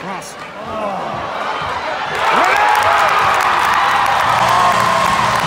Cross. Oh.